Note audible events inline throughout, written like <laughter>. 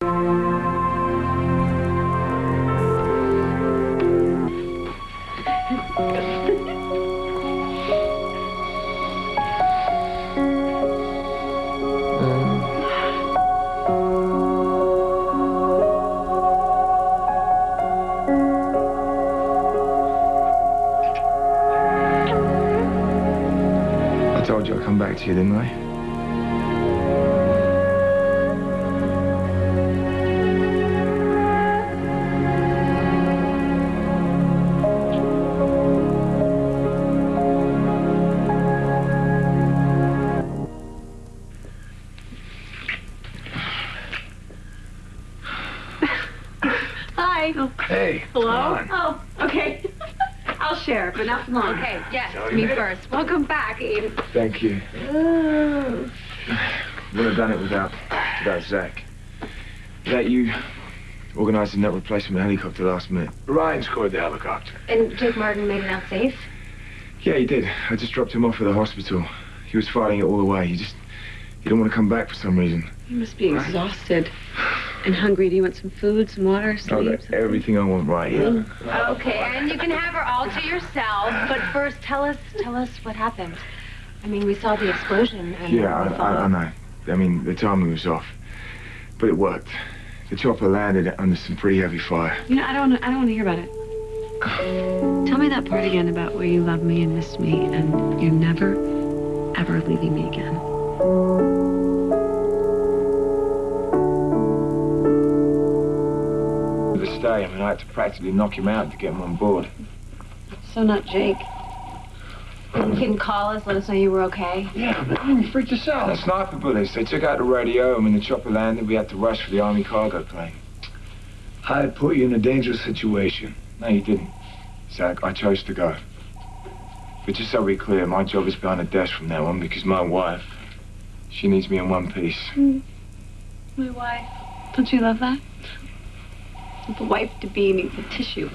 I told you I'd come back to you, didn't I? Hi. Hey. Hello? Oh, okay. <laughs> I'll share, but not for long. Okay, yes, me first. Welcome back, Aidan. Thank you. Oh. Wouldn't have done it without, without Zach. Without you organising that replacement helicopter last minute. Ryan scored the helicopter. And Jake Martin made it out safe? Yeah, he did. I just dropped him off at the hospital. He was fighting it all the way. He just, he didn't want to come back for some reason. You must be exhausted <sighs> <sighs> <sighs> and hungry. Do you want some food, some water, I sleep? got everything I want right here. Mm-hmm. Okay, and you can have her all to yourself, but first tell us, tell us what happened. I mean, we saw the explosion and Yeah, we I, I, followed. I know. I mean, the timing was off. But it worked. The chopper landed under some pretty heavy fire. You know, I don't. I don't want to hear about it. Tell me that part again about where you love me and miss me, and you're never, ever leaving me again. To this day, I mean, I had to practically knock him out to get him on board. So not Jake. You can call us, let us know you were okay. Yeah, man, you freaked yourself. The sniper bullets, they took out the radio. I mean, the chopper landed. We had to rush for the Army cargo plane. I put you in a dangerous situation. No, you didn't. Zach, I chose to go. But just so we're clear, my job is behind a desk from now on because my wife, she needs me in one piece. Hmm. My wife. Don't you love that? The wife to be needs a tissue.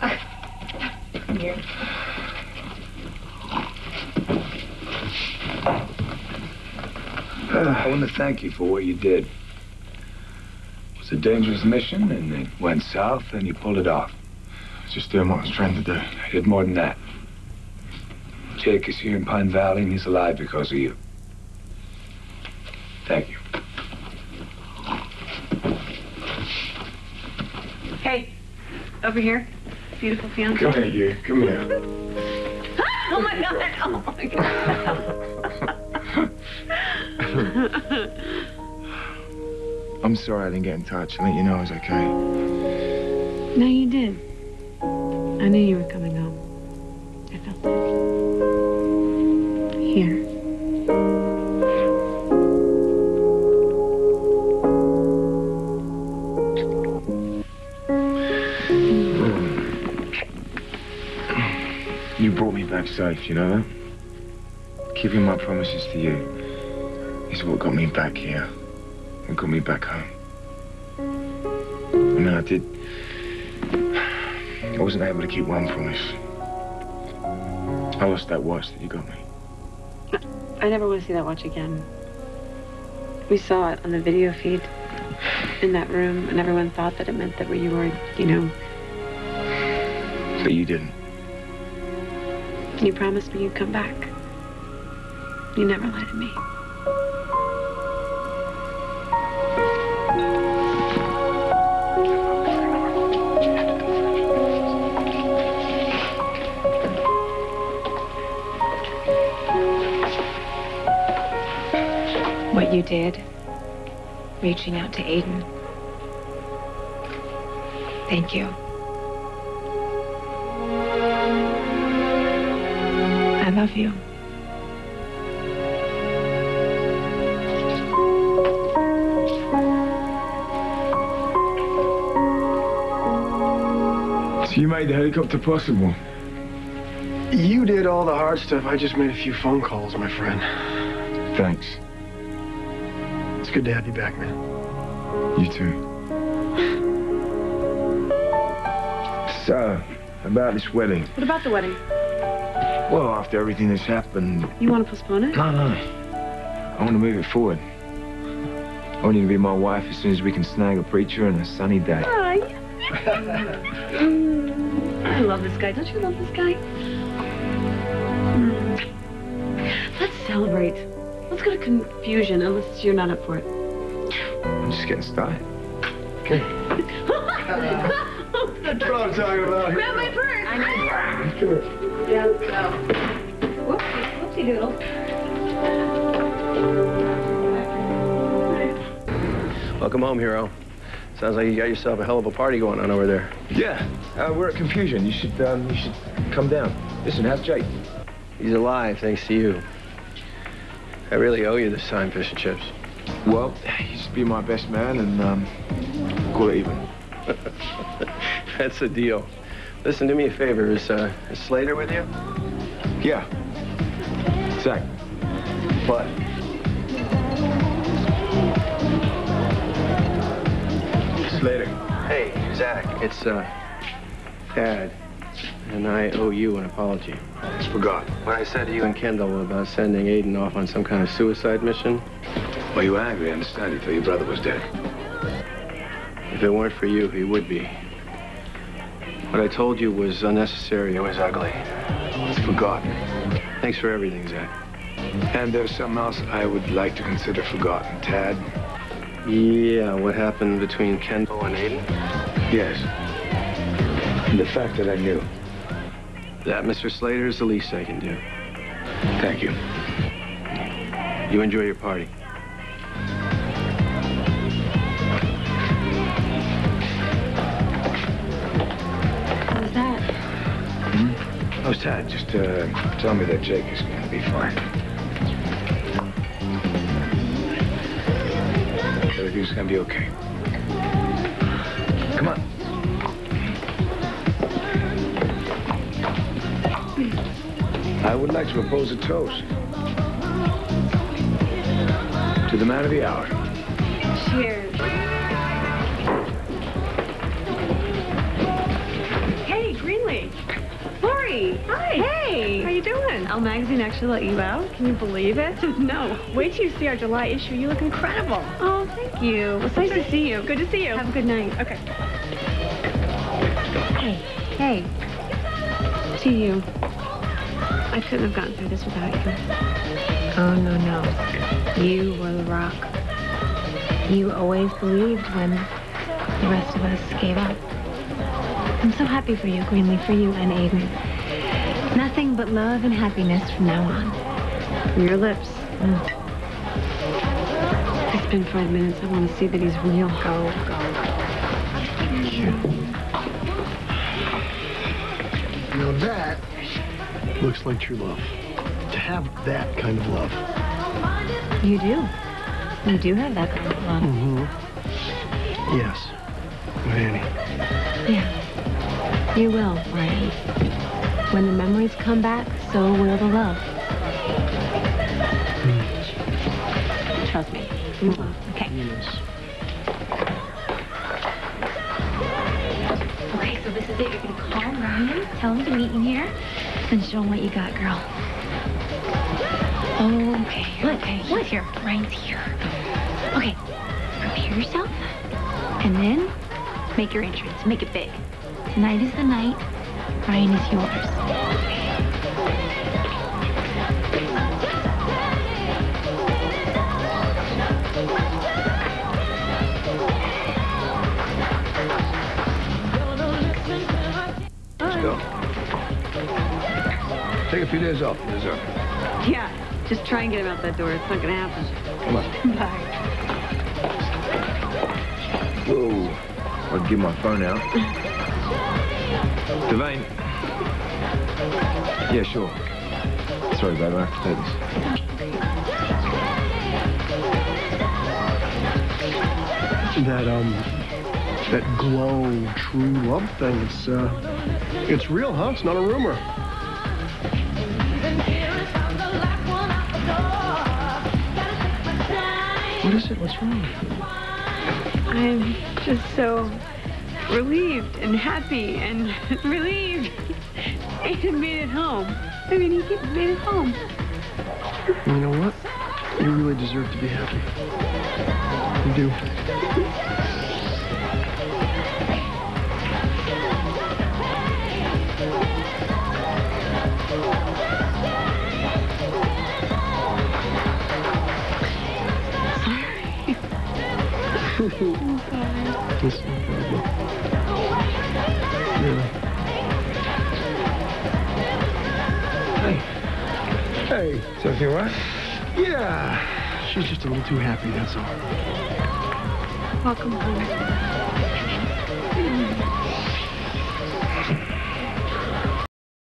Come Here. Ah, I want to thank you for what you did. It was a dangerous mission, and it went south, and you pulled it off. I just doing what I was trained to do. I did more than that. Jake is here in Pine Valley, and he's alive because of you. Thank you. Hey, over here, beautiful fiance. Come here, you. Come here. <laughs> Oh my god! Oh my god! <laughs> I'm sorry I didn't get in touch. I let you know I was okay. no, you did. I knew you were coming home. I felt it. You brought me back safe, you know that? Keeping my promises to you is what got me back here. What got me back home. I mean, I did. I wasn't able to keep one promise. I lost that watch that you got me. I never want to see that watch again. We saw it on the video feed in that room, and everyone thought that it meant that you were, you know, But you didn't. You promised me you'd come back. You never lied to me. What you did, reaching out to Aidan. Thank you. Love you. So you made the helicopter possible. You did all the hard stuff. I just made a few phone calls, my friend. Thanks. It's good to have you back, man. You too. So, about this wedding. What about the wedding? Well, after everything that's happened, You want to postpone it? no, no. I want to move it forward. I I want you to be my wife as soon as we can snag a preacher and a sunny day. Hi. Mm, <laughs> I love this guy. Don't you love this guy? Mm. Let's celebrate. Let's go to confusion, unless you're not up for it. I'm just getting started. That's what I'm talking about. Grab my purse. I know. Yeah, let's. Whoopsie, whoopsie doodle. Welcome home, hero. Sounds like you got yourself a hell of a party going on over there. Yeah, uh, we're at Confusion. You should, um, you should come down. Listen, how's Jake? He's alive, thanks to you. I really owe you this time, fish and chips. Well, you should be my best man, and um, call it even. <laughs> That's the deal. Listen, do me a favor. Is, uh, is Slater with you? Yeah. Zach. What? Slater. Hey, Zach, it's, uh, Dad. And I owe you an apology. I Forgot. What I said to you and Kendall about sending Aidan off on some kind of suicide mission, Well, you were angry, I understand. You thought your brother was dead. if it weren't for you, he would be. What I told you was unnecessary. It was ugly. It's forgotten. Thanks for everything, Zach. And there's something else I would like to consider forgotten. Tad? Yeah, what happened between Kendall and Aidan? Yes. And the fact that I knew. That, Mr. Slater, is the least I can do. Thank you. You enjoy your party. How's Tad? Just uh, tell me that Jake is going to be fine. Everything's going to be okay. Come on. I would like to propose a toast. To the man of the hour. Cheers. Hi. Hey. How you doing? Elle Magazine actually let you out? Can you believe it? <laughs> no. Wait till you see our July issue. You look incredible. Oh, thank you. It's nice to see you. Good to see you. Have a good night. Okay. Hey. Hey. To you. I couldn't have gotten through this without you. Oh, no, no. You were the rock. You always believed when the rest of us gave up. I'm so happy for you, Greenlee, for you and Aidan. Nothing but love and happiness from now on. From Your lips. It's been five minutes. I want to see that he's real. Go, go. You know, that looks like true love. To have that kind of love. You do. You do have that kind of love. Mm-hmm. Yes. With Annie. Yeah. You will, Ryan. When the memories come back, so will the love. Trust me. Okay. Okay, so this is it. You're gonna call Ryan, tell him to meet you here, and show him what you got, girl. Okay. What? Okay. What? Here. Ryan's here. Okay. Prepare yourself, and then make your entrance. Make it big. Tonight is the night. Ryan is yours. Go. Take a few days off. You deserve it. Yeah. Just try and get him out that door. It's not going to happen. Come on. <laughs> Bye. Whoa. I'd give my phone out. <laughs> Devane. Yeah, sure. Sorry, babe. I have to take this. That, um, that glow, true love thing, it's, uh, it's real, huh? It's not a rumor. What is it? What's wrong? I'm just so relieved and happy and <laughs> relieved. Aidan made it home. I mean, he made it home. You know what? You really deserve to be happy. You do. It's no problem. Hey, Hey, is everything all right? yeah. She's just a little too happy, that's all. Welcome home.